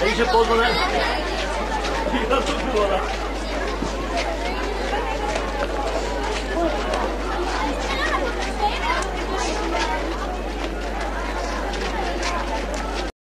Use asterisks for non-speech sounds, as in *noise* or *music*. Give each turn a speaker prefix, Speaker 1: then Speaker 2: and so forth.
Speaker 1: Aí você é todo, né? Fica *laughs* tá tudo lá.